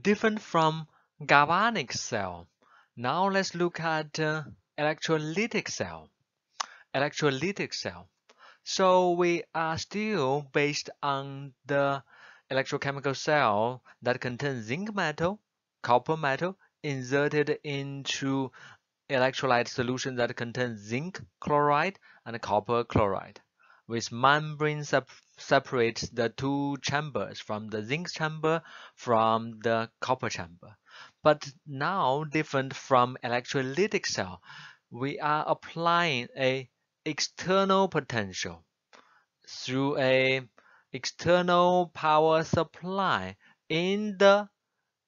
different from galvanic cell. Now let's look at uh, electrolytic cell. Electrolytic cell. So we are still based on the electrochemical cell that contains zinc metal, copper metal inserted into electrolyte solution that contains zinc chloride and copper chloride with membrane sep separates the two chambers from the zinc chamber from the copper chamber. But now different from electrolytic cell, we are applying a external potential through a external power supply in the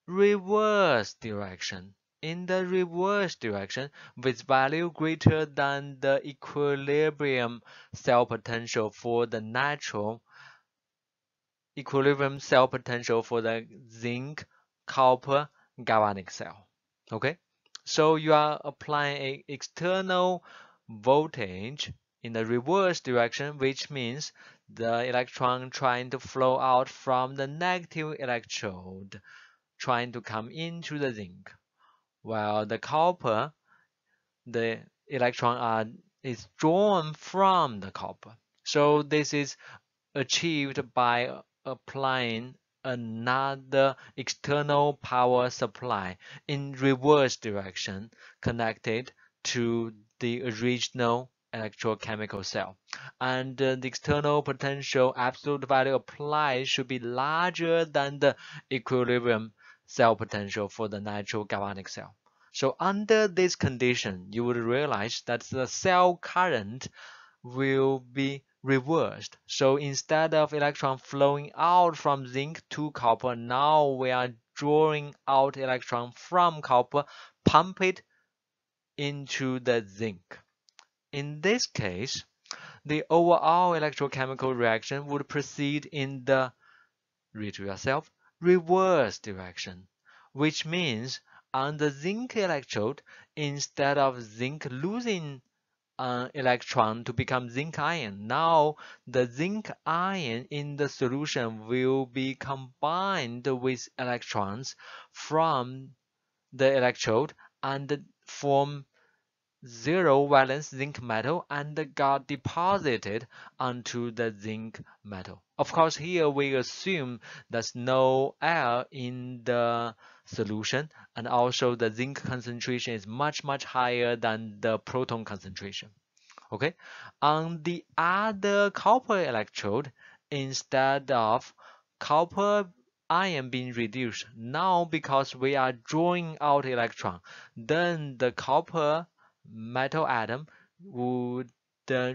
reverse direction in the reverse direction with value greater than the equilibrium cell potential for the natural equilibrium cell potential for the zinc copper galvanic cell. Okay? So you are applying a external voltage in the reverse direction which means the electron trying to flow out from the negative electrode trying to come into the zinc while the copper, the electron are, is drawn from the copper. So this is achieved by applying another external power supply in reverse direction connected to the original electrochemical cell. And uh, the external potential absolute value applied should be larger than the equilibrium cell potential for the natural galvanic cell. So under this condition, you would realize that the cell current will be reversed. So instead of electron flowing out from zinc to copper, now we are drawing out electron from copper, pump it into the zinc. In this case, the overall electrochemical reaction would proceed in the, read to yourself, reverse direction, which means on the zinc electrode, instead of zinc losing an electron to become zinc ion, now the zinc ion in the solution will be combined with electrons from the electrode and form zero valence zinc metal and got deposited onto the zinc metal. Of course, here we assume there's no air in the solution and also the zinc concentration is much much higher than the proton concentration okay on the other copper electrode instead of copper ion being reduced now because we are drawing out electron then the copper metal atom would uh,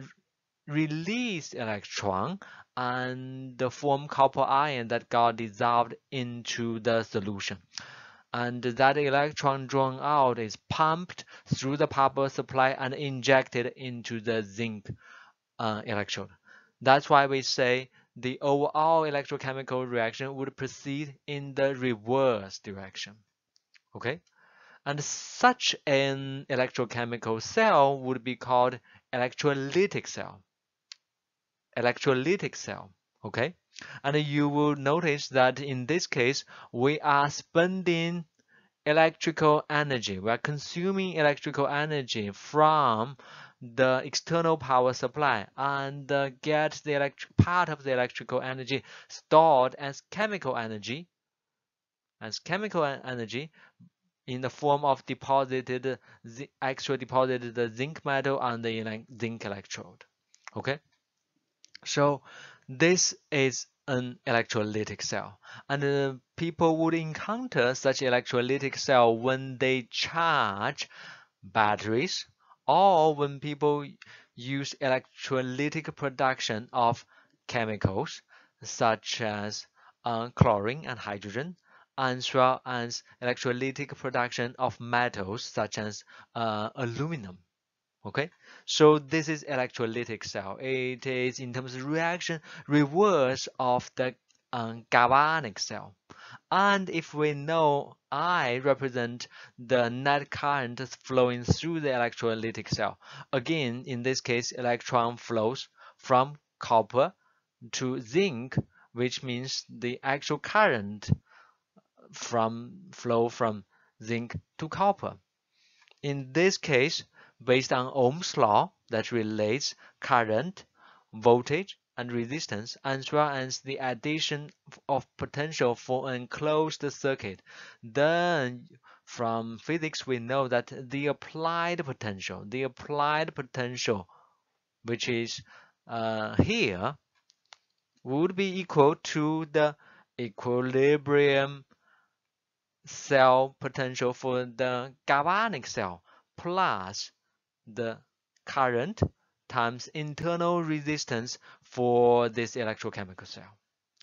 release electron and form copper ion that got dissolved into the solution and that electron drawn out is pumped through the power supply and injected into the zinc uh, electrode. That's why we say the overall electrochemical reaction would proceed in the reverse direction. Okay? And such an electrochemical cell would be called electrolytic cell. Electrolytic cell. Okay? And you will notice that in this case, we are spending electrical energy. We are consuming electrical energy from the external power supply and uh, get the electric part of the electrical energy stored as chemical energy as chemical energy in the form of deposited extra deposited the zinc metal on the zinc electrode okay so this is an electrolytic cell. And uh, people would encounter such electrolytic cell when they charge batteries or when people use electrolytic production of chemicals such as uh, chlorine and hydrogen as well as electrolytic production of metals such as uh, aluminum okay? So this is electrolytic cell. It is in terms of reaction reverse of the um, galvanic cell. And if we know I represent the net current flowing through the electrolytic cell again in this case electron flows from copper to zinc which means the actual current from flow from zinc to copper. In this case, based on Ohm's law that relates current, voltage, and resistance, as well as the addition of potential for an enclosed circuit, then from physics we know that the applied potential, the applied potential, which is uh, here, would be equal to the equilibrium cell potential for the galvanic cell plus the current times internal resistance for this electrochemical cell.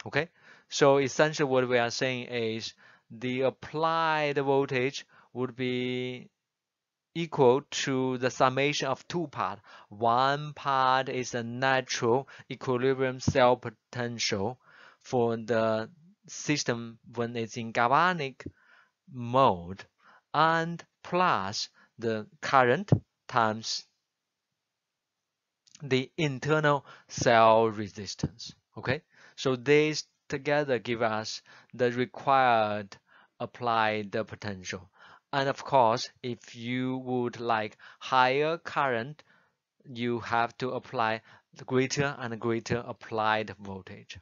Okay, so essentially what we are saying is the applied voltage would be equal to the summation of two parts. One part is the natural equilibrium cell potential for the system when it's in galvanic mode and plus the current times the internal cell resistance. Okay, so these together give us the required applied potential. And of course, if you would like higher current, you have to apply the greater and greater applied voltage.